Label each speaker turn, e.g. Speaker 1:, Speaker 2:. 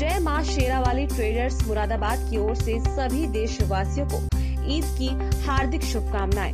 Speaker 1: जय माँ शेरा वाली ट्रेडर्स मुरादाबाद की ओर से सभी देशवासियों को ईद की हार्दिक शुभकामनाएँ।